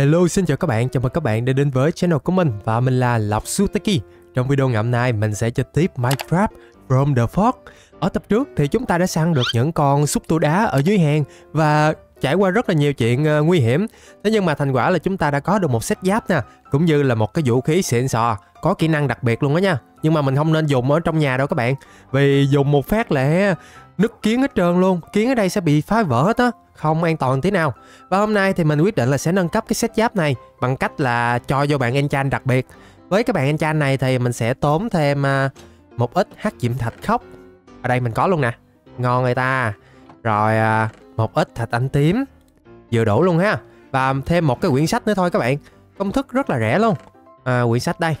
Hello, xin chào các bạn, chào mừng các bạn đã đến với channel của mình và mình là Lộc Sutaki. Trong video ngày hôm nay mình sẽ chơi tiếp Minecraft From the Fort. Ở tập trước thì chúng ta đã săn được những con xúc tu đá ở dưới hàng và trải qua rất là nhiều chuyện uh, nguy hiểm. Thế nhưng mà thành quả là chúng ta đã có được một set giáp nè, cũng như là một cái vũ khí xịn sò, có kỹ năng đặc biệt luôn đó nha. Nhưng mà mình không nên dùng ở trong nhà đâu các bạn, vì dùng một phát là nứt kiến hết trơn luôn, kiến ở đây sẽ bị phá vỡ hết á không an toàn tí nào. Và hôm nay thì mình quyết định là sẽ nâng cấp cái set giáp này bằng cách là cho vô bạn enchant đặc biệt. Với cái bạn enchant này thì mình sẽ tốn thêm à, một ít hắc diệm thạch khóc Ở đây mình có luôn nè. Ngon người ta. Rồi à, một ít thạch anh tím. Vừa đủ luôn ha. Và thêm một cái quyển sách nữa thôi các bạn. Công thức rất là rẻ luôn. À, quyển sách đây.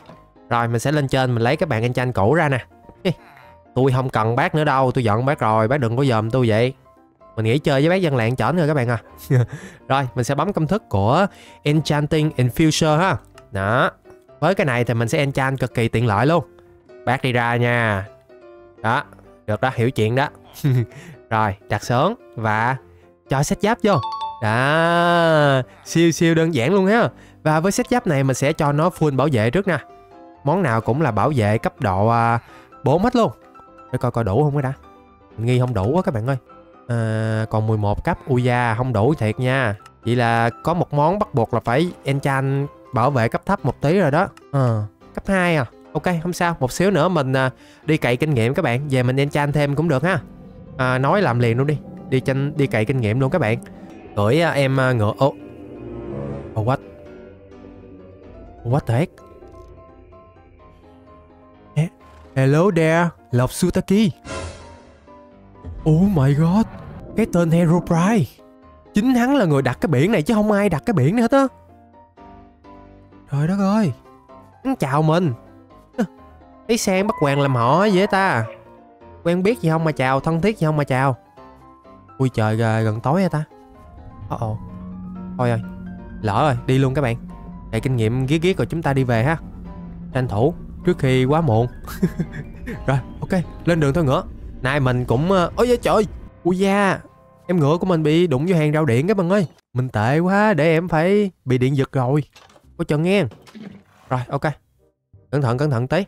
Rồi mình sẽ lên trên mình lấy cái bạn enchant cũ ra nè. Tôi không cần bác nữa đâu, tôi giận bác rồi, bác đừng có dòm tôi vậy. Mình nghĩ chơi với bác dân lạng chởn rồi các bạn à. Rồi, mình sẽ bấm công thức của Enchanting Infuser ha. Đó, Với cái này thì mình sẽ enchant cực kỳ tiện lợi luôn. Bác đi ra nha. Đó, Được đó, hiểu chuyện đó. Rồi, đặt sớm Và cho set giáp vô. Đó, Siêu siêu đơn giản luôn ha. Và với set giáp này mình sẽ cho nó full bảo vệ trước nè. Món nào cũng là bảo vệ cấp độ à, 4 hết luôn. Để coi coi đủ không cái đã. Mình nghi không đủ quá các bạn ơi à, còn 11 cấp ui da không đủ thiệt nha. Vậy là có một món bắt buộc là phải enchant bảo vệ cấp thấp một tí rồi đó. À, cấp 2 à? Ok không sao một xíu nữa mình à, đi cậy kinh nghiệm các bạn. Về mình enchant thêm cũng được ha. À, nói làm liền luôn đi. Đi tranh đi cậy kinh nghiệm luôn các bạn. Gửi à, em à, ngựa ô. Oh, what? What the heck? Hello there, Lộc Sutaki. Oh my god. Cái tên Herobrine Chính hắn là người đặt cái biển này chứ không ai đặt cái biển này hết á. Trời đất ơi. Hắn chào mình. Thấy sen bắt hoàng làm họ vậy ta? Quen biết gì không mà chào, Thân thiết gì không mà chào? Ui trời gần tối hả ta. Oh oh. Thôi rồi, Lỡ rồi, đi luôn các bạn. Để kinh nghiệm ghét ghét rồi chúng ta đi về ha. Tranh thủ, Trước khi quá muộn. Rồi, ok, Lên đường thôi ngựa. Nay mình cũng ờ, Ôi da trời Ui da Em ngựa của mình bị đụng vô hàng rau điện các bạn ơi. Mình tệ quá để em phải bị điện giật rồi. Có chừng nghe. Rồi ok. Cẩn thận cẩn thận tí.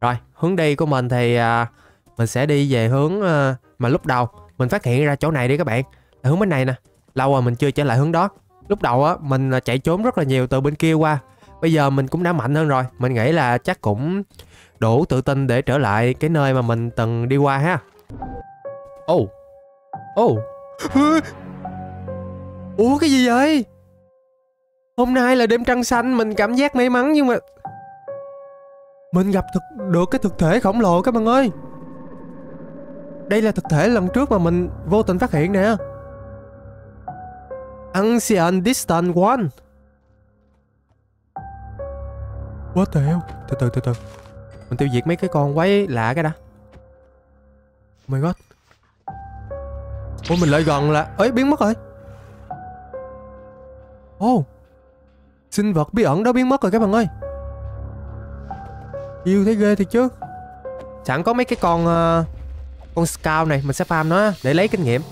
Rồi hướng đi của mình thì à, Mình sẽ đi về hướng à, Mà lúc đầu mình phát hiện ra chỗ này đi các bạn. Là hướng bên này nè. Lâu rồi mình chưa trở lại hướng đó. Lúc đầu á mình à, chạy trốn rất là nhiều từ bên kia qua. Bây giờ mình cũng đã mạnh hơn rồi. Mình nghĩ là chắc cũng đủ tự tin để trở lại cái nơi mà mình từng đi qua ha. Ồ. Oh. Ồ. Oh. Ủa cái gì vậy? Hôm nay là đêm trăng xanh Mình cảm giác may mắn nhưng mà Mình gặp thực, được cái thực thể khổng lồ các bạn ơi. Đây là thực thể lần trước mà mình vô tình phát hiện nè. Ancient Distant One. What the hell? Từ từ từ từ mình tiêu diệt mấy cái con quái lạ cái đã. Oh my god. Ôi mình lại gần là ấy biến mất rồi. Ô Sinh vật bí ẩn đó biến mất rồi các bạn ơi. Yêu thấy ghê thiệt chứ. Sẵn có mấy cái con uh, Con scout này mình sẽ farm nó Để lấy kinh nghiệm.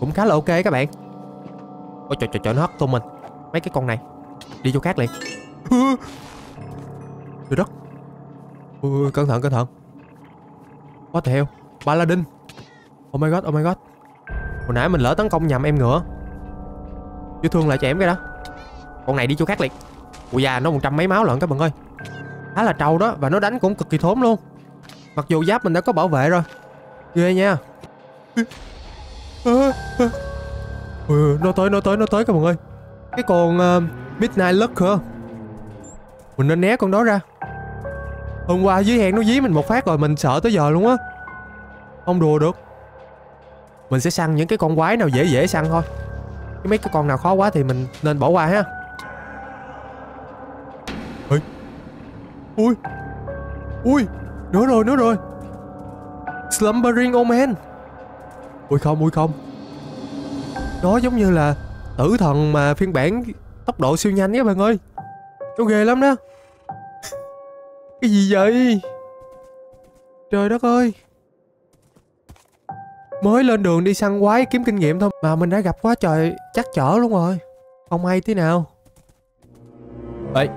Cũng khá là ok các bạn. Ôi trời trời trời nó hất tung mình. Mấy cái con này. Đi chỗ khác liền. Trời đất. Ui, cẩn thận cẩn thận. What the hell Paladin. Oh my god oh my god. Hồi nãy mình lỡ tấn công nhầm em ngựa Chứ thương lại cho em cái đó. Con này đi chỗ khác liền. Ui da nó một trăm mấy máu lận các bạn ơi. Khá là trâu đó Và nó đánh cũng cực kỳ thốn luôn. Mặc dù giáp mình đã có bảo vệ rồi. Ghê nha. Ừ, Nó tới nó tới nó tới các bạn ơi. Cái con uh, Midnight Luck hả? Mình nên né con đó ra. Hôm qua dưới hẹn nó dí mình một phát rồi, Mình sợ tới giờ luôn á. Không đùa được. Mình sẽ săn những cái con quái nào dễ dễ săn thôi. Cái mấy cái con nào khó quá thì mình nên bỏ qua ha. Ui Ui. Ui. Nữa rồi nữa rồi. Slumbering Omen Ui, không ui, không. Nó giống như là Tử thần mà phiên bản Tốc độ siêu nhanh các bạn ơi. Nó ghê lắm đó cái gì vậy? Trời đất ơi. Mới lên đường đi săn quái kiếm kinh nghiệm thôi, Mà mình đã gặp quá trời chắc chở luôn rồi. Không hay tí nào. Ê.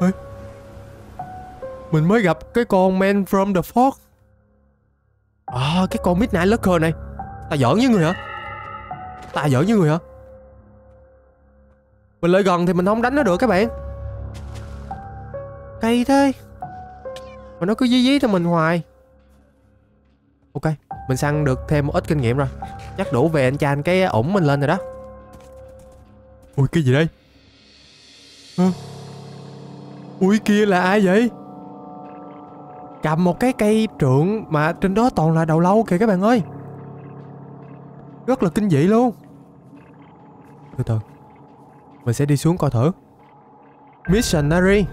Ê. Mình mới gặp cái con man from the fog À cái con Midnight Lurker này. Ta giỡn với người hả? Ta giỡn với người hả? Mình lại gần thì mình không đánh nó được các bạn. Cây thế. Mà nó cứ dí dí cho mình hoài. Ok Mình săn được thêm một ít kinh nghiệm rồi. Chắc đủ về anh chan cái ủng mình lên rồi đó. Ui cái gì đây? Hả? Ui kia là ai vậy? Cầm một cái cây trượng Mà trên đó toàn là đầu lâu kìa các bạn ơi. Rất là kinh dị luôn. Từ từ Mình sẽ đi xuống coi thử. Missionary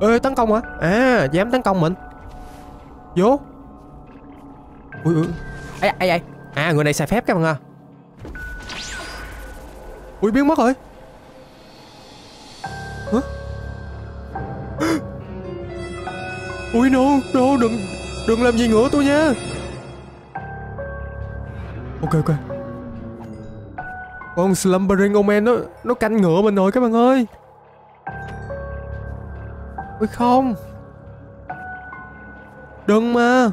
Ê, tấn công hả? À dám tấn công mình. Vô. Ui ui. Ai ai ai À người này xài phép các bạn à. Ui, biến mất rồi. Hả? Ui, no No, đừng Đừng làm gì ngựa tôi nha. Ok ok. Con Slumbering Omen nó Nó canh ngựa mình rồi các bạn ơi ôi không. Đừng mà.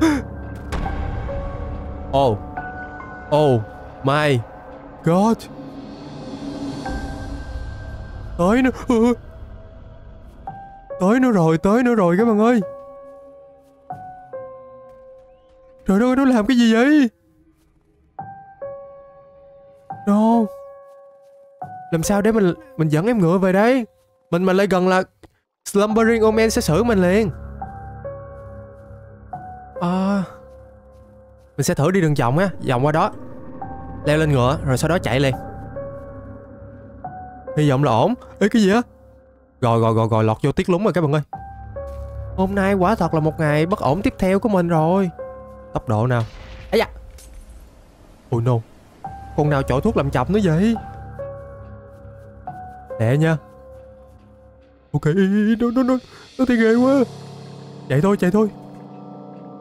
Oh. Oh my God. Tới nữa. Ừ, ừ. Tới nữa rồi, Tới nữa rồi các bạn ơi. Trời ơi, nó làm cái gì vậy? Làm sao để mình Mình dẫn em ngựa về đây? Mình mà lại gần là Slumbering Omen sẽ xử mình liền. À Mình sẽ thử đi đường vòng á Vòng qua đó. Leo lên ngựa Rồi sau đó chạy liền. Hy vọng là ổn. Ê cái gì á? Rồi rồi rồi rồi lọt vô tiết lúng rồi các bạn ơi. Hôm nay quả thật là một ngày bất ổn tiếp theo của mình rồi. Tốc độ nào? Ấy da. Ôi no. Con nào chọi thuốc làm chậm nữa vậy Lẹ nha. Ok nó nó nó nó thì ghê quá. Chạy thôi chạy thôi.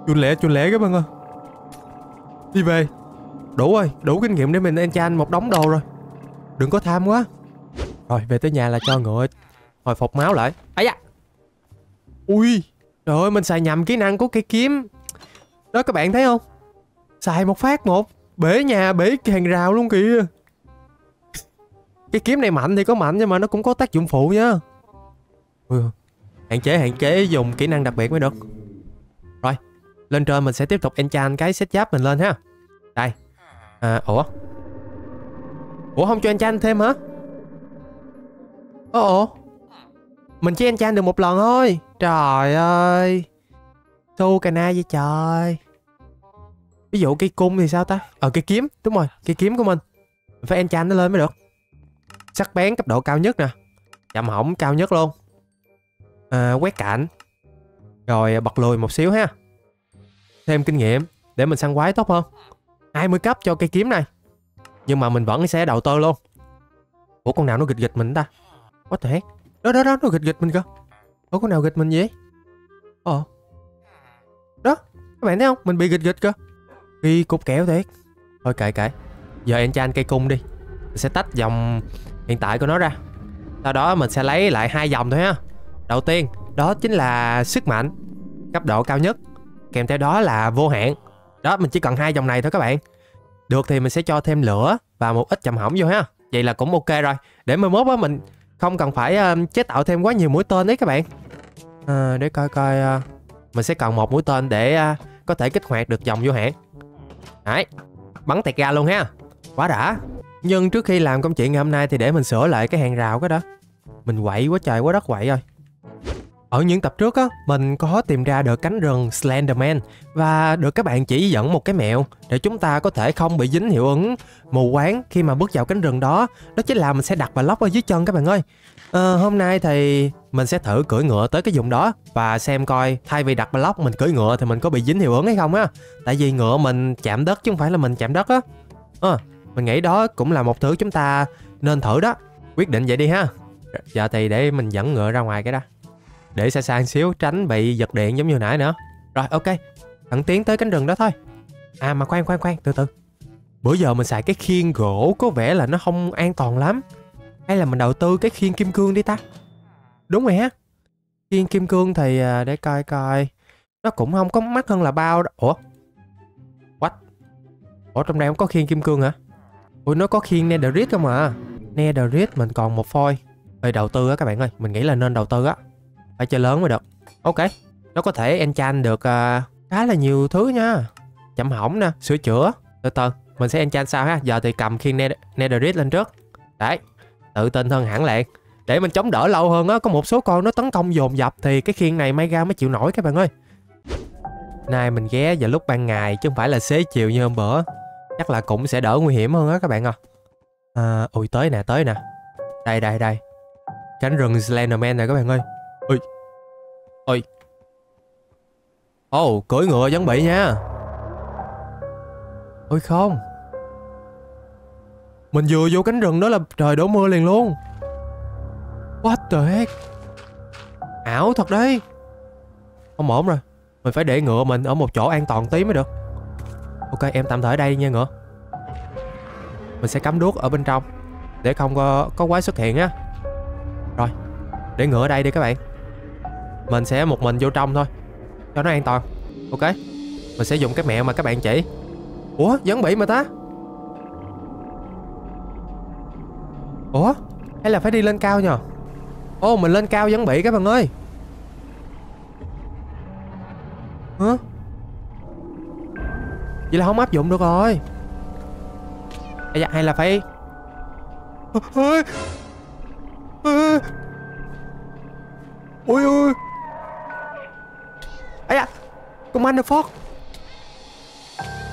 Chun lẹ chun lẹ các bạn ơi. Đi về. Đủ rồi, đủ kinh nghiệm để mình enchant một đống đồ rồi. Đừng có tham quá. Rồi, về tới nhà là cho ngựa Hồi phục máu lại. Ấy da. Ui, Trời ơi, mình xài nhầm kỹ năng của cây kiếm. Đó, các bạn thấy không? Xài một phát một. Bể nhà, bể hàng rào luôn kìa. Cái kiếm này mạnh thì có mạnh Nhưng mà nó cũng có tác dụng phụ nhá. Ừ. Hạn chế hạn chế dùng kỹ năng đặc biệt mới được. Rồi Lên trên mình sẽ tiếp tục enchant cái set giáp mình lên ha. Đây. À, Ủa? Ủa không cho enchant thêm hả? Ủa Mình chỉ enchant được một lần thôi. Trời ơi. Su cà na vậy trời. Ví dụ cây cung thì sao ta? Ờ cây kiếm. Đúng rồi cây kiếm của mình Phải enchant nó lên mới được. Sắc bén cấp độ cao nhất nè. Chạm hỏng cao nhất luôn. À, Quét cạnh. Rồi à, bật lùi một xíu ha. Thêm kinh nghiệm Để mình săn quái tốt hơn. 20 cấp cho cây kiếm này. Nhưng mà mình vẫn sẽ đầu tư luôn. Ủa con nào nó gịch gịch mình ta? What the heck? Đó đó đó nó gịch gịch mình cơ. Ủa con nào gịch mình vậy? Ờ. Đó các bạn thấy không? Mình bị gịch gịch cơ. Đi cục kẹo thiệt. Thôi kệ kệ. Giờ enchant cây cung đi. Mình sẽ tách dòng hiện tại của nó ra. Sau đó mình sẽ lấy lại hai dòng thôi ha. Đầu tiên đó chính là sức mạnh Cấp độ cao nhất. Kèm theo đó là vô hạn. Đó mình chỉ cần hai dòng này thôi các bạn. Được thì mình sẽ cho thêm lửa Và một ít chậm hỏng vô ha. Vậy là cũng ok rồi. Để mai mốt á mình không cần phải uh, chế tạo thêm quá nhiều mũi tên đấy các bạn. À, Để coi coi uh, Mình sẽ cần một mũi tên để uh, có thể kích hoạt được dòng vô hạn. Đấy Bắn tẹt ra luôn ha. Quá đã. Nhưng trước khi làm công chuyện ngày hôm nay thì để mình sửa lại cái hàng rào cái đó Mình quậy quá trời quá đất quậy rồi ở những tập trước á, mình có tìm ra được cánh rừng Slenderman và được các bạn chỉ dẫn một cái mẹo để chúng ta có thể không bị dính hiệu ứng mù quáng khi mà bước vào cánh rừng đó. Đó chính là mình sẽ đặt lóc ở dưới chân các bạn ơi. À, hôm nay thì mình sẽ thử cưỡi ngựa tới cái vùng đó và xem coi thay vì đặt block mình cưỡi ngựa thì mình có bị dính hiệu ứng hay không á. Tại vì ngựa mình chạm đất chứ không phải là mình chạm đất á. À, mình nghĩ đó cũng là một thứ chúng ta nên thử đó. Quyết định vậy đi ha. Giờ thì để mình dẫn ngựa ra ngoài cái đó để xa xa xíu tránh bị giật điện giống như nãy nữa. Rồi, ok. Thẳng tiến tới cánh rừng đó thôi. À mà khoan khoan khoan, từ từ. Bữa giờ mình xài cái khiên gỗ có vẻ là nó không an toàn lắm. Hay là mình đầu tư cái khiên kim cương đi ta? Đúng rồi ha. Khiên kim cương thì à, để coi coi. Nó cũng không có mắc hơn là bao đó. ủa? What? Ủa, trong đây không có khiên kim cương hả? Ui nó có khiên netherite không à? Netherite mình còn một phôi. Ê, đầu tư á các bạn ơi mình nghĩ là nên đầu tư á. Phải chơi lớn mới được. Ok nó có thể enchant được uh, khá là nhiều thứ nha. Chậm hỏng nè sửa chữa. Từ từ mình sẽ enchant sao ha. Giờ thì cầm khiên netherite lên trước. Đấy tự tin hơn hẳn liền. Để mình chống đỡ lâu hơn á có một số con nó tấn công dồn dập thì cái khiên này may ra mới chịu nổi các bạn ơi. Nay mình ghé vào lúc ban ngày chứ không phải là xế chiều như hôm bữa chắc là cũng sẽ đỡ nguy hiểm hơn á các bạn à à ui tới nè tới nè. Đây đây đây. Cánh rừng Slenderman này các bạn ơi. Ui ui ồ oh, cưỡi ngựa vẫn bị nha. Ôi không. Mình vừa vô cánh rừng đó là trời đổ mưa liền luôn. What the heck? Ảo thật đấy. Không ổn rồi. Mình phải để ngựa mình ở một chỗ an toàn tí mới được. Ok em tạm thời ở đây nha ngựa. Mình sẽ cắm đuốc ở bên trong Để không có, có quái xuất hiện á. Rồi Để ngựa ở đây đi các bạn. Mình sẽ một mình vô trong thôi Cho nó an toàn. Ok Mình sẽ dùng cái mẹo mà các bạn chỉ. Ủa vẫn bị mà ta. Ủa hay là phải đi lên cao nhờ? Ô mình lên cao vẫn bị các bạn ơi. Hả? Vậy là không áp dụng được rồi. Ây dạ, hay là phải Ôi Ôi Ây da Commander Ford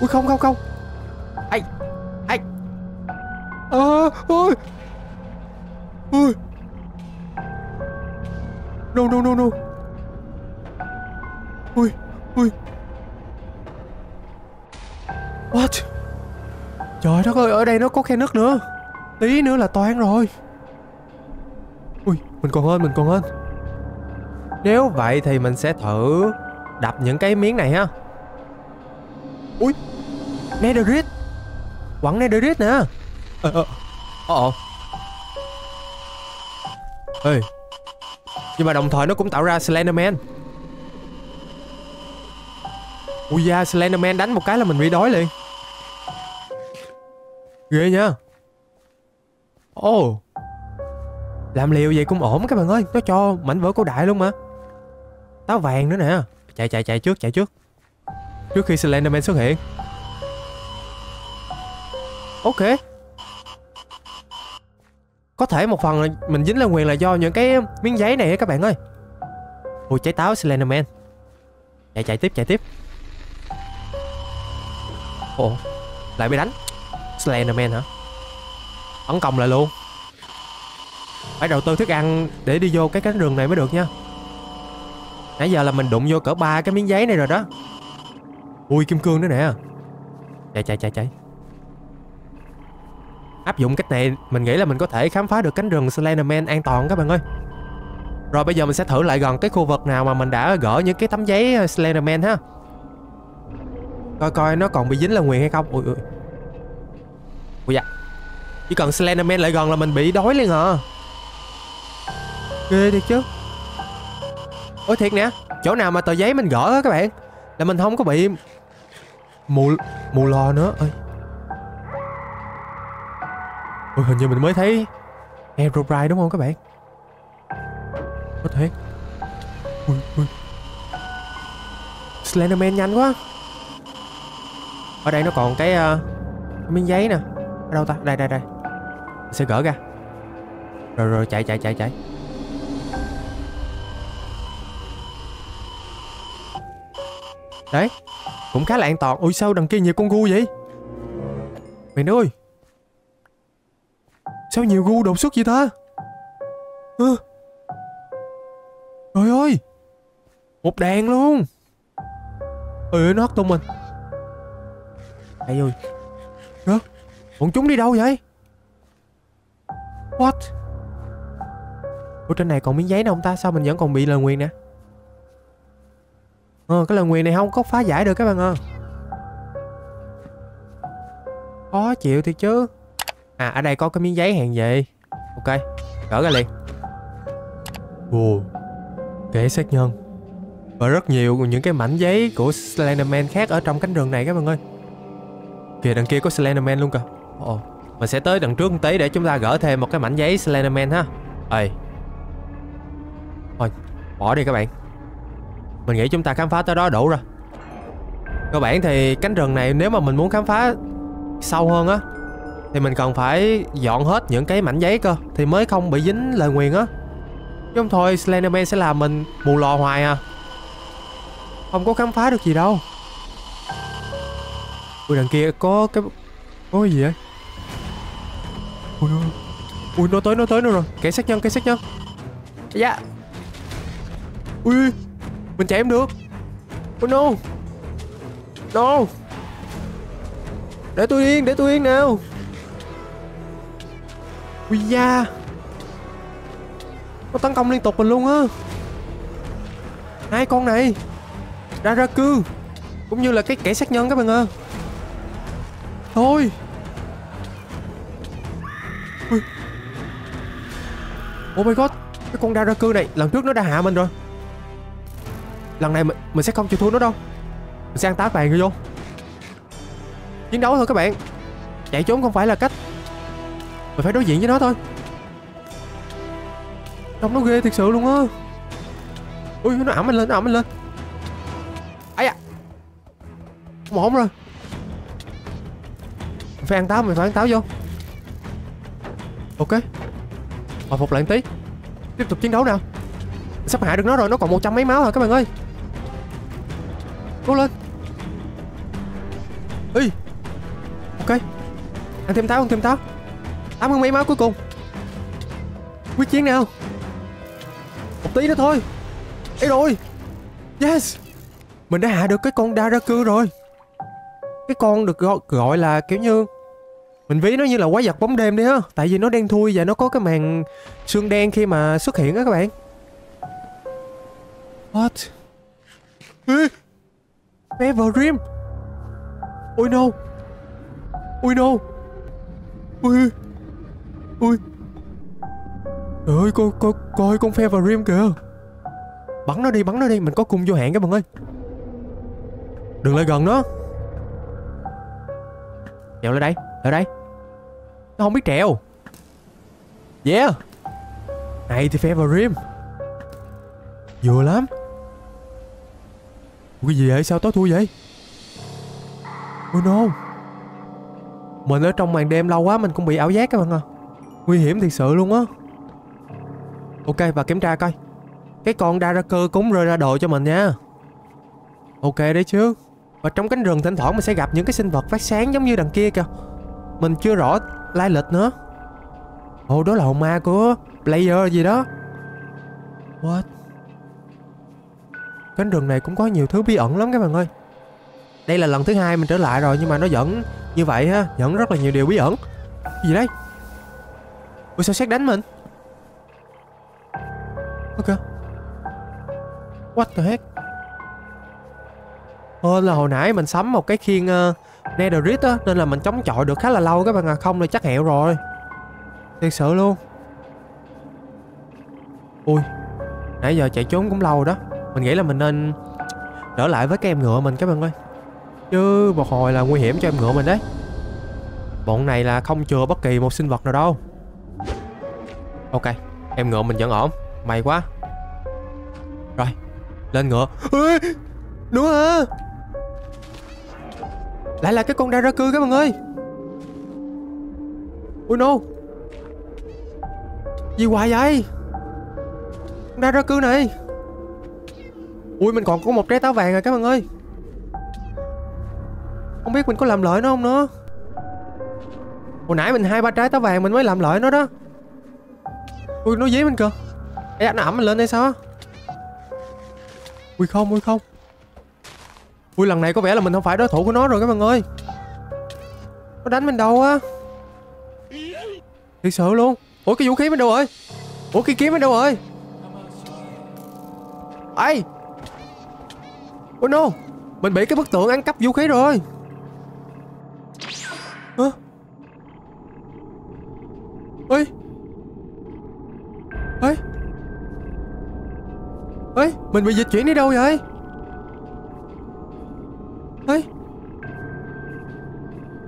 Ui không không không. Ây Ai ơ Ôi. Ôi No no no no. Ui Ui. What? Trời đất ơi, ở đây nó có khe nứt nữa. Tí nữa là toan rồi. Ui, mình còn hơn mình còn hơn Nếu vậy thì mình sẽ thử Đập những cái miếng này ha. Ui, Netherite. Quẳng Netherite nè. Ờ, ờ ờ Ờ. Ê, Nhưng mà đồng thời nó cũng tạo ra Slenderman. Ui da, Slenderman đánh một cái là mình bị đói liền. Ghê nha Ồ. Oh. Làm liều vậy cũng ổn các bạn ơi. Nó cho mảnh vỡ cổ đại luôn mà. Táo vàng nữa nè. Chạy chạy chạy trước chạy trước. Trước khi Slenderman xuất hiện. Ok. Có thể một phần là mình dính lên quyền là do những cái miếng giấy này các bạn ơi. Hồi trái táo Slenderman. Chạy chạy tiếp chạy tiếp. Ồ. Lại bị đánh. Slenderman hả? Tấn công lại luôn. Phải đầu tư thức ăn để đi vô cái cánh rừng này mới được nha. Nãy giờ là mình đụng vô cỡ ba cái miếng giấy này rồi đó. Ui, kim cương nữa nè. Chạy chạy chạy chạy. Áp dụng cách này, Mình nghĩ là mình có thể khám phá được cánh rừng Slenderman an toàn các bạn ơi. Rồi bây giờ mình sẽ thử lại gần cái khu vực nào mà mình đã gỡ những cái tấm giấy Slenderman ha. Coi coi nó còn bị dính là nguyền hay không? Ui ui. Ui dạ Chỉ cần Slenderman lại gần là mình bị đói liền à. Ghê thiệt chứ. Ôi thiệt nè Chỗ nào mà tờ giấy mình gỡ á các bạn Là mình không có bị Mù mù lò nữa. Ôi. Ôi hình như mình mới thấy Aerobride đúng không các bạn? Có thể. Ui ui. Slenderman nhanh quá. Ở đây nó còn cái uh, miếng giấy nè. Ở đâu ta? Đây đây đây. Mình sẽ gỡ ra. Rồi rồi, chạy chạy chạy chạy. Đấy, Cũng khá là an toàn. Ui sao đằng kia nhiều con gu vậy? Mày ơi. Sao nhiều gu đột xuất vậy ta? À. Trời ơi. Một đàn luôn. Ừ nó hất tung mình. Ai ơi Hả Bọn chúng đi đâu vậy? What? Ủa, trên này còn miếng giấy nào không ta? Sao mình vẫn còn bị lời nguyền nè? Ờ cái lời nguyền này không có phá giải được các bạn ơi Khó chịu thiệt chứ. À ở đây có cái miếng giấy hẹn gì Ok, Gỡ ra liền. Ồ Kẻ sát nhân. Và rất nhiều những cái mảnh giấy của Slenderman khác ở trong cánh rừng này các bạn ơi. Kìa, đằng kia có Slenderman luôn kìa. Ồ, Mình sẽ tới đằng trước một tí để chúng ta gỡ thêm một cái mảnh giấy Slenderman ha. Ê. Thôi, Bỏ đi các bạn. Mình nghĩ chúng ta khám phá tới đó đủ rồi. Cơ bản thì cánh rừng này nếu mà mình muốn khám phá sâu hơn á, Thì mình cần phải dọn hết những cái mảnh giấy cơ, Thì mới không bị dính lời nguyền á. Chứ không thôi, Slenderman sẽ làm mình mù lò hoài à. Không có khám phá được gì đâu. Ui, đằng kia có cái Có cái gì vậy? Ui, ui, ui nó tới nó tới nữa rồi. Kẻ sát nhân kẻ sát nhân Dạ. Ui Mình chạy em được. Oh no. No. Để tôi yên để tôi yên nào. Ui da. Nó tấn công liên tục mình luôn á. Hai con này. Ra ra cư. Cũng như là cái kẻ sát nhân các bạn ơi Thôi Ui. Oh my god Cái con Daraku ra này Lần trước nó đã hạ mình rồi. Lần này mình, mình sẽ không chịu thua nó đâu. Mình sẽ ăn tá vàng vô. Chiến đấu thôi các bạn. Chạy trốn không phải là cách. Mình phải đối diện với nó thôi. Trông nó ghê thiệt sự luôn á. Ui nó ẩm mình lên nó ẩm mình lên. Ây à Không ổn rồi. Mình phải ăn táo mình phải ăn táo vô. Ok. Hồi phục lại một tí. Tiếp tục chiến đấu nào. Sắp hạ được nó rồi Nó còn một trăm mấy máu rồi các bạn ơi? Cố lên. Ê. Ok. Ăn thêm táo ăn thêm táo tám mươi mấy máu cuối cùng. Quyết chiến nào? Một tí nữa thôi. Ê rồi. Yes. Mình đã hạ được cái con Daraku rồi. Cái con được gọi, gọi là kiểu như mình ví nó như là quái vật bóng đêm đi ha Tại vì nó đen thui và nó có cái màn xương đen khi mà xuất hiện á các bạn. What? Ê! Fever Dream Ôi, no. Ôi, no. Ui. Ui. Trời ơi, coi coi coi con Fever Dream kìa. Bắn nó đi, bắn nó đi. Mình có cung vô hạn các bạn ơi. Đừng lại gần nó. Trèo lên đây Lên đây. Nó không biết trèo. Yeah. Này thì phê vào rim, Vừa lắm. Cái gì vậy? Sao tối thui vậy? Oh no. Mình ở trong màn đêm lâu quá Mình cũng bị ảo giác các bạn à. Nguy hiểm thiệt sự luôn á. Ok và kiểm tra coi. Cái con Daraker cũng rơi ra đồ cho mình nha. Ok đấy chứ. Và trong cánh rừng thỉnh thoảng mình sẽ gặp những cái sinh vật phát sáng giống như đằng kia kìa. Mình chưa rõ lai lịch nữa. Ồ đó là hồn ma của Player gì đó. What? Cánh rừng này cũng có nhiều thứ bí ẩn lắm các bạn ơi. Đây là lần thứ hai mình trở lại rồi Nhưng mà nó vẫn như vậy ha Vẫn rất là nhiều điều bí ẩn. Gì đây? Ủa sao xét đánh mình? Ok What the heck? Hơn là hồi nãy mình sắm một cái khiên uh, Netherite á Nên là mình chống chọi được khá là lâu các bạn à. Không là chắc hẹo rồi. Thiệt sự luôn. Ui Nãy giờ chạy trốn cũng lâu đó. Mình nghĩ là mình nên trở lại với cái em ngựa mình các bạn ơi. Chứ một hồi là nguy hiểm cho em ngựa mình đấy. Bọn này là không chừa bất kỳ một sinh vật nào đâu. Ok em ngựa mình vẫn ổn. May quá. Rồi lên ngựa. Ê, nữa hả à lại là cái con đang ra cư các bạn ơi. Ui, no. Gì hoài vậy? Đang ra cư này. Ui, mình còn có một trái táo vàng rồi các bạn ơi. Không biết mình có làm lợi nó không nữa. Hồi nãy mình hai ba trái táo vàng mình mới làm lợi nó đó. Ui, nó dí mình kìa. Ê nó ẩm mình lên đây sao Ui, không ui, không. Ui, lần này có vẻ là mình không phải đối thủ của nó rồi các bạn ơi. Nó đánh mình đâu á? Thiệt sự luôn. Ủa, cái vũ khí mình đâu rồi? Ủa, cái kiếm mình đâu rồi? Ây Ôi oh no. Mình bị cái bức tượng ăn cắp vũ khí rồi. Hả? Ê. Ê. Ê, Mình bị dịch chuyển đi đâu vậy?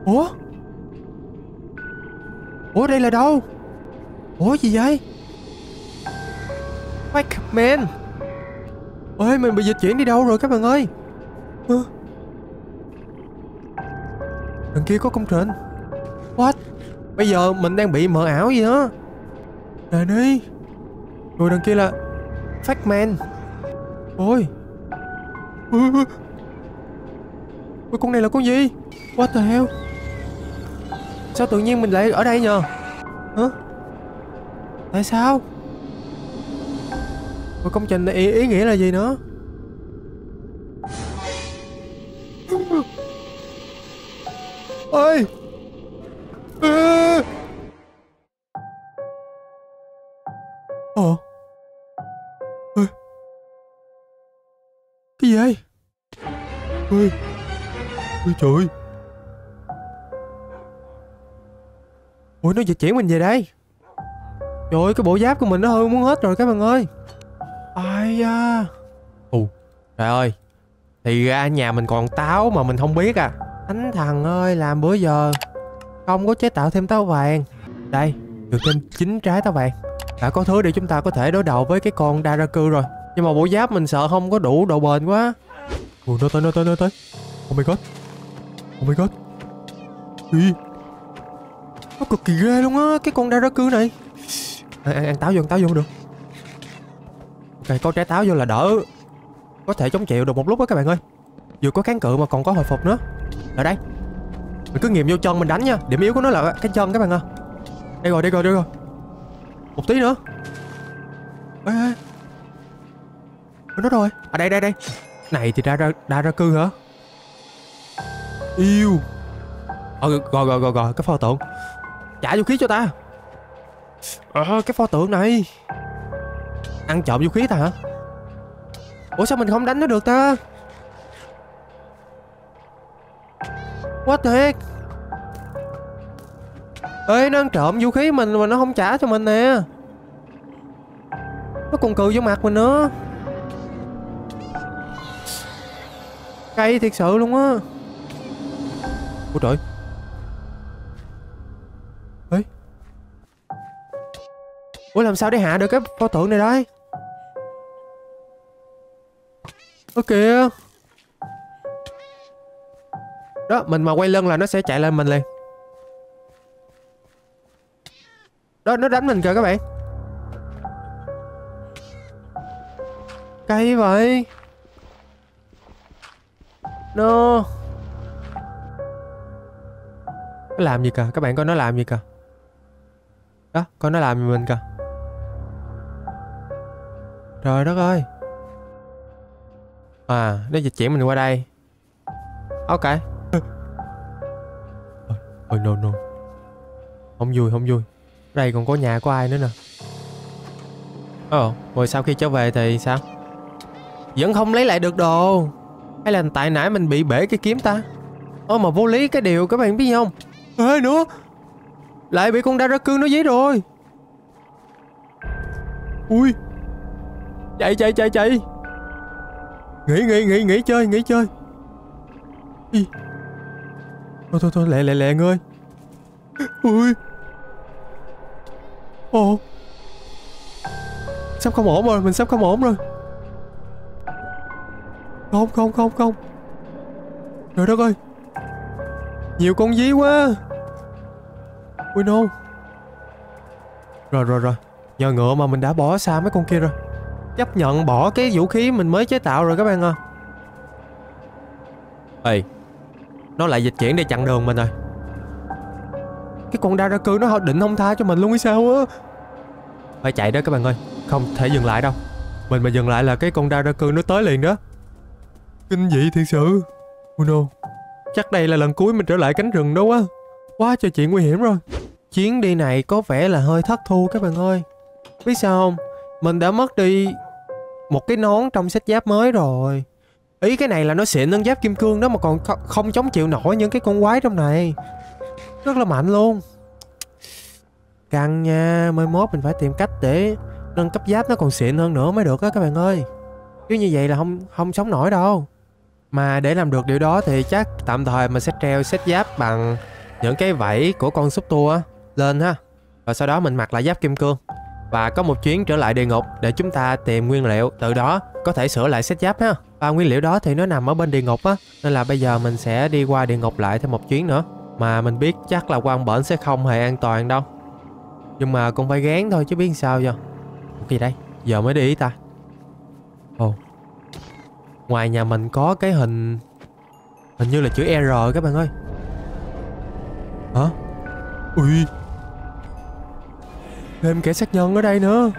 Ủa? Ủa đây là đâu? Ủa gì vậy? Pac-Man Ôi mình bị dịch chuyển đi đâu rồi các bạn ơi? Hả? Đằng kia có công trình. What? Bây giờ mình đang bị mờ ảo gì đó Nè đi Rồi đằng kia là Pac-Man Ôi. Ôi con này là con gì? What the hell Sao tự nhiên mình lại ở đây nhờ? Hả? Tại sao? Và công trình này ý, ý nghĩa là gì nữa? Ơi Ờ? Ê. Cái gì vậy? Ôi Ôi trời Ủa, nó dịch chuyển mình về đây. Trời ơi, cái bộ giáp của mình nó hơi muốn hết rồi các bạn ơi. Ai da. Ồ, Trời ơi. Thì ra nhà mình còn táo mà mình không biết à. Thánh thần ơi, làm bữa giờ Không có chế tạo thêm táo vàng. Đây, Được thêm 9 trái táo vàng. Đã có thứ để chúng ta có thể đối đầu với cái con Daraku rồi. Nhưng mà bộ giáp mình sợ không có đủ độ bền quá. Ồ, nó tới nó tới nó tới. Oh my god. Oh my god. Ui nó cực kỳ ghê luôn á Cái con Daraku này. Ăn, ăn, ăn táo vô ăn táo vô được. Ok có trái táo vô là đỡ. Có thể chống chịu được một lúc á các bạn ơi. Vừa có kháng cự mà còn có hồi phục nữa. Ở đây. Mình cứ nghiệm vô chân mình đánh nha. Điểm yếu của nó là cái chân các bạn ơi. Đây rồi đây rồi đây rồi. Một tí nữa. Ê ê Nó rồi. À đây đây đây. Này thì ra ra, đa ra cư hả? Yêu. Ờ rồi rồi rồi rồi. Cái pho tượng. Trả vũ khí cho ta. Ờ cái pho tượng này. Ăn trộm vũ khí ta hả? Ủa, sao mình không đánh nó được ta? What the heck? Ê, nó ăn trộm vũ khí mình mà nó không trả cho mình nè. Nó còn cười vô mặt mình nữa. Cay thiệt sự luôn á. Ủa trời. Ủa, làm sao để hạ được cái pho tượng này đây? Ơ, kìa. Đó, mình mà quay lưng là nó sẽ chạy lên mình liền. Đó, nó đánh mình kìa các bạn. Cay vậy. No. Nó làm gì kìa? Các bạn coi nó làm gì kìa? Đó, coi nó làm gì mình kìa? Trời đất ơi. À nó dịch chuyển mình qua đây. Ok. Ôi no no. Không vui không vui. Đây còn có nhà của ai nữa nè. Ồ oh, rồi sau khi trở về thì sao? Vẫn không lấy lại được đồ. Hay là tại nãy mình bị bể cái kiếm ta? Ơ mà vô lý cái điều các bạn biết không? Ê nữa. Lại bị con Daraku nó giấy rồi. Ui Chạy chạy chạy chạy. Nghỉ nghỉ nghỉ nghỉ chơi nghỉ chơi. Ý. Thôi thôi thôi, lẹ lẹ lẹ ngươi. Ui. Ồ. Sắp không ổn rồi, Mình sắp không ổn rồi. Không không không không. Trời đất ơi. Nhiều con dí quá. Ui no Rồi rồi rồi. Nhờ ngựa mà mình đã bỏ xa mấy con kia rồi. Chấp nhận bỏ cái vũ khí mình mới chế tạo rồi các bạn ơi Ê, Nó lại dịch chuyển để chặn đường mình rồi. Cái con đa ra cư nó định không tha cho mình luôn hay sao á? Phải chạy đó các bạn ơi, Không thể dừng lại đâu. Mình mà dừng lại là cái con đa ra cư nó tới liền đó. Kinh dị thiệt sự Oh no Chắc đây là lần cuối mình trở lại cánh rừng đó quá. Quá trời chuyện nguy hiểm rồi. Chuyến đi này có vẻ là hơi thất thu các bạn ơi. Biết sao không? Mình đã mất đi một cái nón trong sách giáp mới rồi. Ý cái này là nó xịn hơn giáp kim cương đó Mà còn không chống chịu nổi những cái con quái trong này. Rất là mạnh luôn. Căng nha, Mai mốt mình phải tìm cách để Nâng cấp giáp nó còn xịn hơn nữa mới được á các bạn ơi. Chứ như vậy là không không sống nổi đâu. Mà để làm được điều đó thì chắc tạm thời mình sẽ treo set giáp bằng những cái vảy của con xúc tua lên ha. Và sau đó mình mặc lại giáp kim cương và có một chuyến trở lại địa ngục để chúng ta tìm nguyên liệu, từ đó có thể sửa lại set giáp ha. Và nguyên liệu đó thì nó nằm ở bên địa ngục á, nên là bây giờ mình sẽ đi qua địa ngục lại thêm một chuyến nữa. Mà mình biết chắc là quan bển sẽ không hề an toàn đâu. Nhưng mà cũng phải gán thôi chứ biết sao giờ. Gì đây? Giờ mới đi ta. Ồ. Ngoài nhà mình có cái hình hình như là chữ R các bạn ơi. Hả? Ui thêm kẻ sát nhân ở đây nữa.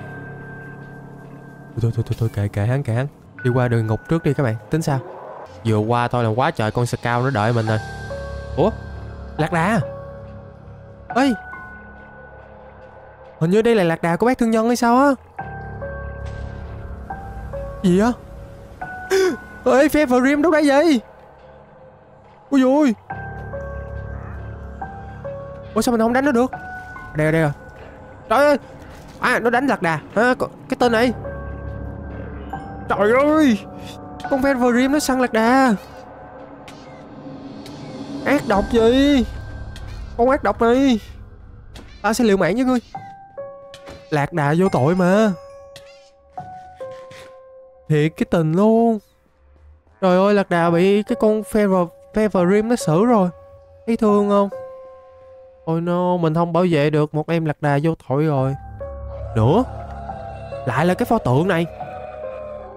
Thôi thôi thôi thôi, kệ kệ hắn kệ hắn. Đi qua đường ngục trước đi các bạn. Tính sao? Vừa qua thôi là quá trời con scout nó đợi mình rồi. Ủa? Lạc đà à? ơi hình như đây là lạc đà của bác thương nhân hay sao á? Gì á? Ơi phe vào rim đâu đây vậy? Ui ui ủa, sao mình không đánh nó được? Đây rồi đây rồi trời ơi. À nó đánh lạc đà. À, cái tên này. Trời ơi. Con Wolverine nó săn lạc đà. Ác độc gì? Con ác độc này. Ta sẽ liều mạng với ngươi. Lạc đà vô tội mà. Thiệt cái tình luôn. Trời ơi lạc đà bị cái con Fever Feverim nó xử rồi. Thấy thương không? Ôi no, mình không bảo vệ được một em lạc đà vô tội rồi. Nữa? Lại là cái pho tượng này.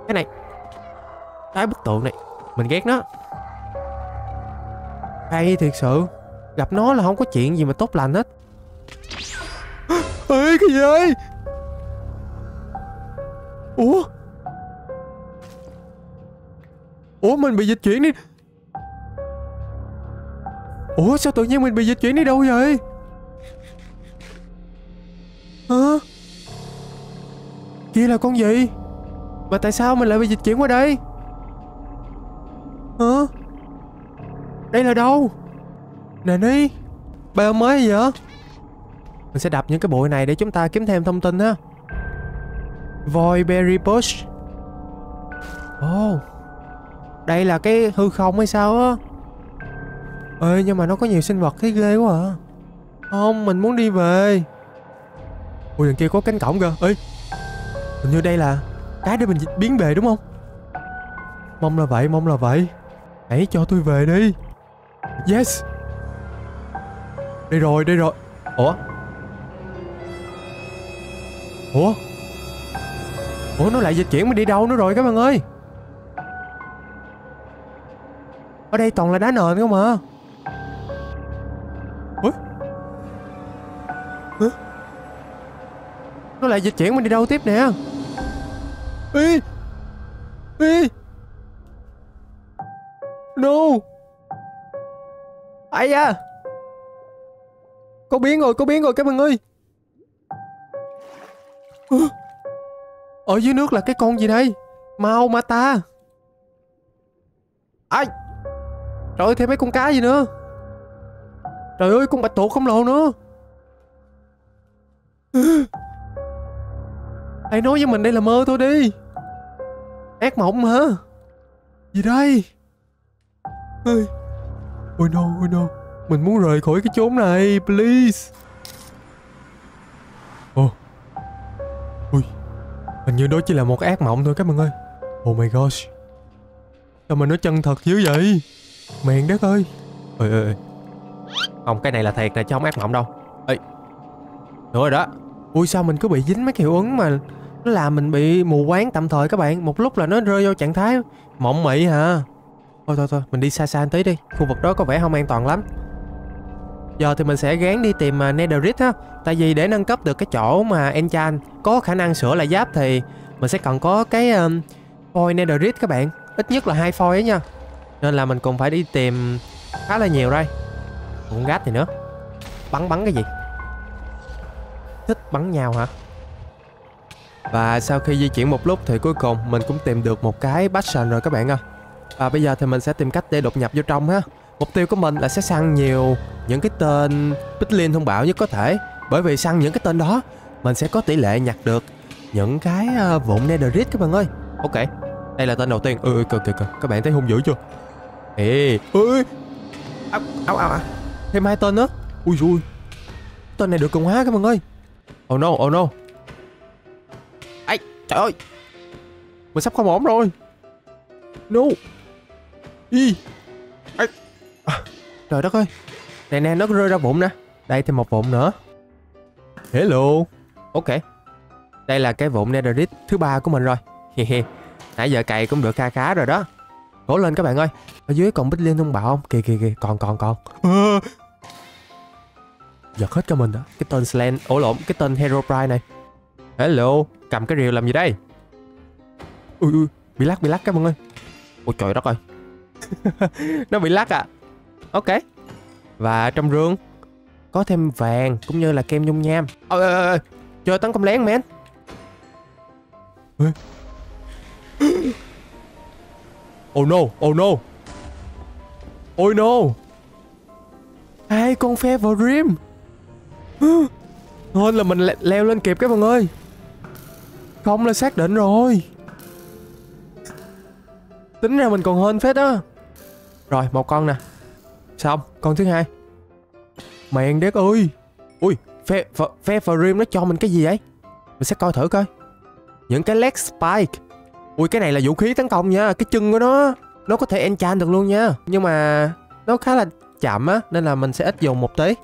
Cái này. Cái bức tượng này. Mình ghét nó. Hay thiệt sự. Gặp nó là không có chuyện gì mà tốt lành hết. Ê cái gì vậy? Ủa? Ủa mình bị dịch chuyển đi. Ủa, sao tự nhiên mình bị dịch chuyển đi đâu vậy? Hả? Kia là con gì? Mà tại sao mình lại bị dịch chuyển qua đây? Hả? Đây là đâu? Nè đi. Bà mới gì vậy? Mình sẽ đập những cái bụi này để chúng ta kiếm thêm thông tin ha. Void Berry Bush. Oh Đây là cái hư không hay sao á? Ê, nhưng mà nó có nhiều sinh vật thấy ghê quá à. Không, mình muốn đi về. Ui đằng kia có cánh cổng kìa. Ê, Hình như đây là Cái để mình biến về đúng không? Mong là vậy, mong là vậy. Hãy cho tôi về đi. Yes. Đây rồi đây rồi. Ủa? Ủa? Ủa, nó lại dịch chuyển mình đi đâu nữa rồi các bạn ơi? Ở đây toàn là đá nền không mà Nó lại dịch chuyển mình đi đâu tiếp nè? Ê Ê No! Ây da! Có biến rồi, có biến rồi các bạn ơi! Ở dưới nước là cái con gì đây? Mau Mata Ai! Trời ơi thêm mấy con cá gì nữa? Trời ơi con bạch tuộc không lồ nữa! Hãy nói với mình đây là mơ thôi đi. Ác mộng hả? Gì đây? Ôi Ôi no ôi no. Mình muốn rời khỏi cái chốn này, Please. Ồ. Oh. Ui, Hình như đó chỉ là một ác mộng thôi các bạn ơi. Oh my gosh. Sao mà nó chân thật dữ vậy? Mèn đất ơi. Ơi ơi Không, cái này là thiệt nè, chứ không ác mộng đâu. Ê. Nữa rồi đó. Ui sao mình cứ bị dính mấy cái hiệu ứng mà Nó làm mình bị mù quáng tạm thời các bạn? Một lúc là nó rơi vô trạng thái mộng mị hả? Thôi thôi thôi mình đi xa xa tí đi. Khu vực đó có vẻ không an toàn lắm. Giờ thì mình sẽ gán đi tìm à, Netherite ha. Tại vì để nâng cấp được cái chỗ mà Enchant Có khả năng sửa lại giáp thì Mình sẽ cần có cái à, um, Foil Netherite các bạn. Ít nhất là hai foil ấy nha. Nên là mình cũng phải đi tìm Khá là nhiều đây. Con gát thì nữa? Bắn bắn cái gì? Thích bắn nhau hả? Và sau khi di chuyển một lúc thì cuối cùng mình cũng tìm được một cái passion rồi các bạn ơi. Và bây giờ thì mình sẽ tìm cách để đột nhập vô trong ha. Mục tiêu của mình là sẽ săn nhiều những cái tên Pitlin thông bảo nhất có thể. Bởi vì săn những cái tên đó mình sẽ có tỷ lệ nhặt được những cái uh, vụn netherite các bạn ơi. Ok. đây là tên đầu tiên ừ kìa kìa kìa các bạn thấy hung dữ chưa ê ơi áo áo áo thêm hai tên nữa ui ui tên này được cường hóa các bạn ơi oh no oh no. Ấy trời ơi. Mình sắp không ổn rồi. No. Y ấy à, trời đất ơi. Nè nè nó rơi ra bụng nè. Đây thêm một vụn nữa. Hello. Ok. Đây là cái vụn netherite thứ ba của mình rồi. Nãy giờ cày cũng được kha khá rồi đó. Cố lên các bạn ơi. Ở dưới còn bích liên thông bạo không? Kìa kìa kìa còn còn còn giật hết cho mình đó. Cái tên Slend, ổ lộn cái tên hero pride này. Hello cầm cái rìu làm gì đây? Ui ui bị lắc bị lắc các bạn ơi. Ôi trời đất ơi. Nó bị lắc à. Ok. Và trong rương có thêm vàng cũng như là kem nhung nham. Ôi ôi ôi chơi tấn công lén men. Oh no oh no. Oh no. Hai con phe vào rim thôi là mình leo lên kịp các bạn ơi. Không là xác định rồi. Tính ra mình còn hơn phết á. Rồi, một con nè. Xong, con thứ hai. Mẹn đét ơi. Ui, phe phe và rim nó cho mình cái gì vậy? Mình sẽ coi thử coi. Những cái leg spike. Ui, cái này là vũ khí tấn công nha. Cái chân của nó nó có thể enchant được luôn nha. Nhưng mà nó khá là chậm á, nên là mình sẽ ít dùng một tí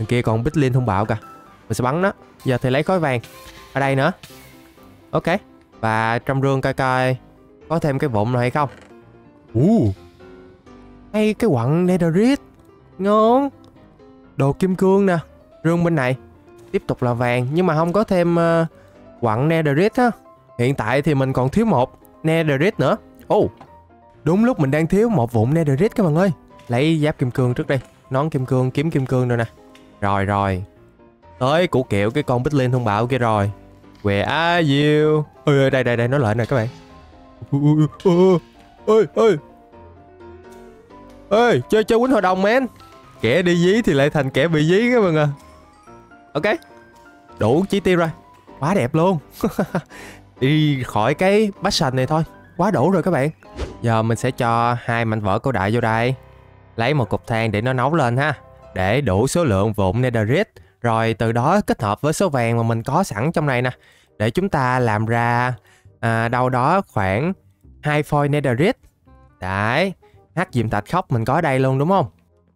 đằng kia còn bích liên thông bạo kìa. Mình sẽ bắn nó. Giờ thì lấy khối vàng. Ở đây nữa. Ok. Và trong rương coi coi có thêm cái vụn nào hay không? Uh. hay cái quặng netherite. Ngon. Đồ kim cương nè. Rương bên này. Tiếp tục là vàng. Nhưng mà không có thêm uh, quặng netherite á. Hiện tại thì mình còn thiếu một netherite nữa. Oh đúng lúc mình đang thiếu một vụn netherite các bạn ơi. Lấy giáp kim cương trước đi. Nón kim cương kiếm kim cương rồi nè rồi rồi tới củ kiệu cái con bích liên thông báo kia rồi Where are you? Ôi đây đây đây nó lại nè các bạn. Ơi ơi. Ê, chơi chơi quýnh hội đồng men. Kẻ đi dí thì lại thành kẻ bị dí các bạn à. Ok. Đủ chi tiêu rồi. Quá đẹp luôn. đi khỏi cái passion này thôi. Quá đủ rồi các bạn. Giờ mình sẽ cho hai mảnh vỡ cổ đại vô đây. Lấy một cục than để nó nấu lên ha. Để đủ số lượng vụn netherite. Rồi từ đó kết hợp với số vàng mà mình có sẵn trong này nè. Để chúng ta làm ra à, đâu đó khoảng hai phôi netherite. Đấy hát diệm thạch khóc mình có ở đây luôn đúng không?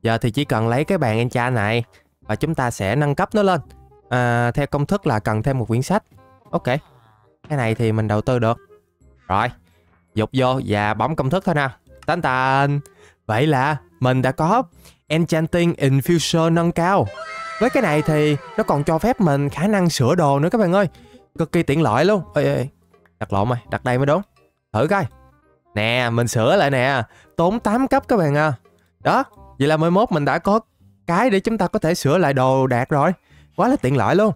Giờ thì chỉ cần lấy cái bàn enchant này và chúng ta sẽ nâng cấp nó lên. À, theo công thức là cần thêm một quyển sách. Ok cái này thì mình đầu tư được. Rồi dục vô và bấm công thức thôi nào. Tán tàn vậy là mình đã có enchanting infusion nâng cao. Với cái này thì nó còn cho phép mình khả năng sửa đồ nữa các bạn ơi. Cực kỳ tiện lợi luôn. Ê, ê, Đặt lộn rồi, đặt đây mới đúng. Thử coi. Nè, mình sửa lại nè. Tốn 8 cấp các bạn à. Đó, vậy là 11 mình đã có cái để chúng ta có thể sửa lại đồ đạt rồi. Quá là tiện lợi luôn.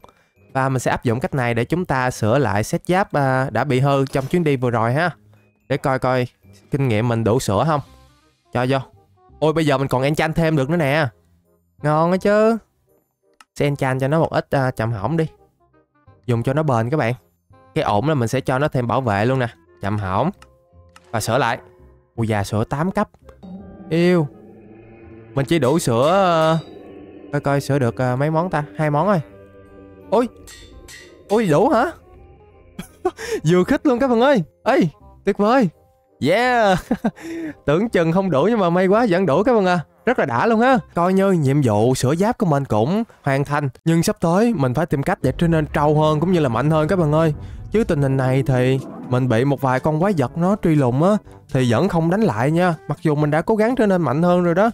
Và mình sẽ áp dụng cách này để chúng ta sửa lại set giáp à, đã bị hư trong chuyến đi vừa rồi ha. Để coi coi kinh nghiệm mình đủ sửa không. Cho vô. Ôi bây giờ mình còn enchant thêm được nữa nè. Ngon đó chứ. Sẽ enchant cho nó một ít uh, chậm hỏng đi. Dùng cho nó bền các bạn. Cái ổn là mình sẽ cho nó thêm bảo vệ luôn nè. Chậm hỏng. Và sửa lại. Ui già sửa 8 cấp. Yêu. Mình chỉ đủ sửa uh, coi coi sửa được uh, mấy món ta? Hai món thôi. Ôi. Ôi đủ hả? Vừa khích luôn các bạn ơi. Ê tuyệt vời yeah. Tưởng chừng không đủ nhưng mà may quá vẫn đủ các bạn à rất là đã luôn ha coi như nhiệm vụ sửa giáp của mình cũng hoàn thành. Nhưng sắp tới mình phải tìm cách để trở nên trâu hơn cũng như là mạnh hơn các bạn ơi. Chứ tình hình này thì mình bị một vài con quái vật nó truy lùng á, thì vẫn không đánh lại nha. Mặc dù mình đã cố gắng trở nên mạnh hơn rồi đó.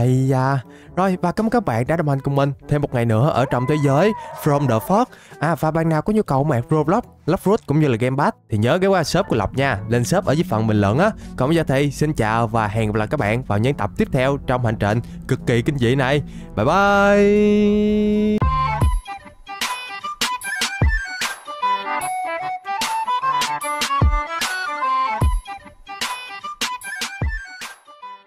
Hay da. Rồi, và cảm ơn các bạn đã đồng hành cùng mình Thêm một ngày nữa ở trong thế giới, From the Fog. À và bạn nào có nhu cầu mạng Roblox Loveroot cũng như là Game Pass Thì nhớ ghé qua shop của Lộc nha. Lên shop ở dưới phần bình luận á. Còn bây giờ thì xin chào và hẹn gặp lại các bạn vào những tập tiếp theo Trong hành trình cực kỳ kinh dị này. Bye bye!